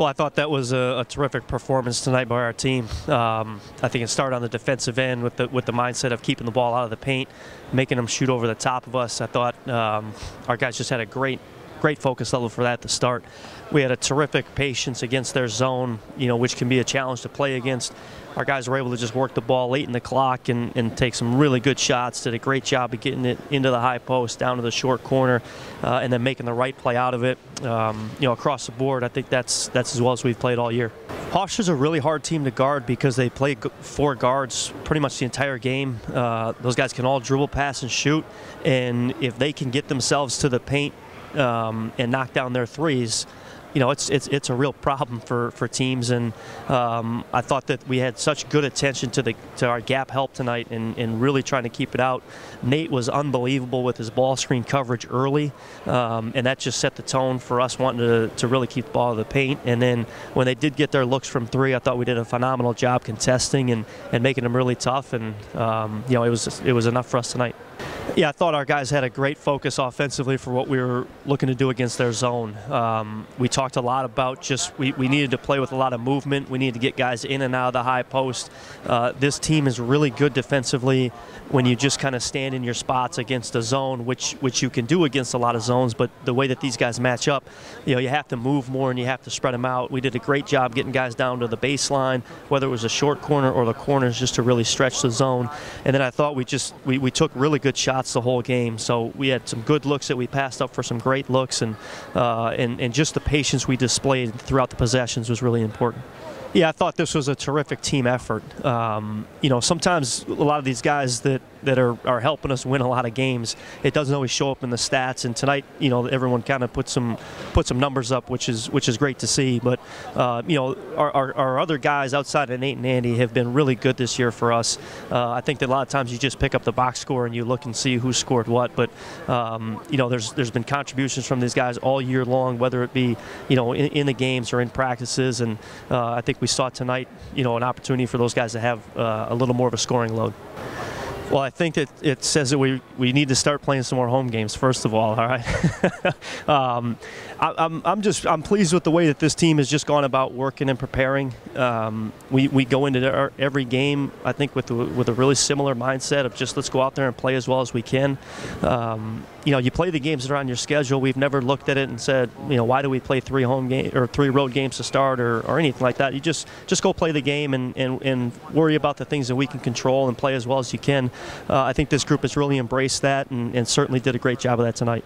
Well, I thought that was a, a terrific performance tonight by our team. Um, I think it started on the defensive end with the with the mindset of keeping the ball out of the paint, making them shoot over the top of us. I thought um, our guys just had a great great focus level for that at the start. We had a terrific patience against their zone, you know, which can be a challenge to play against. Our guys were able to just work the ball late in the clock and, and take some really good shots. Did a great job of getting it into the high post, down to the short corner, uh, and then making the right play out of it. Um, you know, across the board, I think that's that's as well as we've played all year. Hofstra's a really hard team to guard because they play four guards pretty much the entire game. Uh, those guys can all dribble, pass, and shoot, and if they can get themselves to the paint um, and knock down their threes, you know, it's it's it's a real problem for, for teams, and um, I thought that we had such good attention to the to our gap help tonight, and, and really trying to keep it out. Nate was unbelievable with his ball screen coverage early, um, and that just set the tone for us wanting to, to really keep the ball in the paint. And then when they did get their looks from three, I thought we did a phenomenal job contesting and, and making them really tough, and um, you know, it was it was enough for us tonight. Yeah, I thought our guys had a great focus offensively for what we were looking to do against their zone. Um, we talked a lot about just we, we needed to play with a lot of movement. We needed to get guys in and out of the high post. Uh, this team is really good defensively when you just kind of stand in your spots against a zone, which which you can do against a lot of zones. But the way that these guys match up, you know, you have to move more and you have to spread them out. We did a great job getting guys down to the baseline, whether it was a short corner or the corners, just to really stretch the zone. And then I thought we just we, we took really good shots shots the whole game. So we had some good looks that we passed up for some great looks, and uh, and and just the patience we displayed throughout the possessions was really important. Yeah, I thought this was a terrific team effort. Um, you know, sometimes a lot of these guys that, that are, are helping us win a lot of games, it doesn't always show up in the stats. And tonight, you know, everyone kind of put some put some numbers up, which is which is great to see. But uh, you know, our, our, our, other guys outside of Nate and Andy have been really good this year for us. Uh, I think that a lot of times you just pick up the box score and you look and see who scored what. But um, you know, there's there's been contributions from these guys all year long, whether it be you know in, in the games or in practices. And uh, I think we saw tonight, you know, an opportunity for those guys to have uh, a little more of a scoring load. Well, I think that it says that we, we need to start playing some more home games. First of all, all right. um, I, I'm, I'm just I'm pleased with the way that this team has just gone about working and preparing. Um, we, we go into our, every game I think with with a really similar mindset of just let's go out there and play as well as we can. Um, you know, you play the games that are on your schedule. We've never looked at it and said, you know, why do we play three home game or three road games to start or, or anything like that. You just just go play the game and, and, and worry about the things that we can control and play as well as you can Uh, I think this group has really embraced that and, and certainly did a great job of that tonight.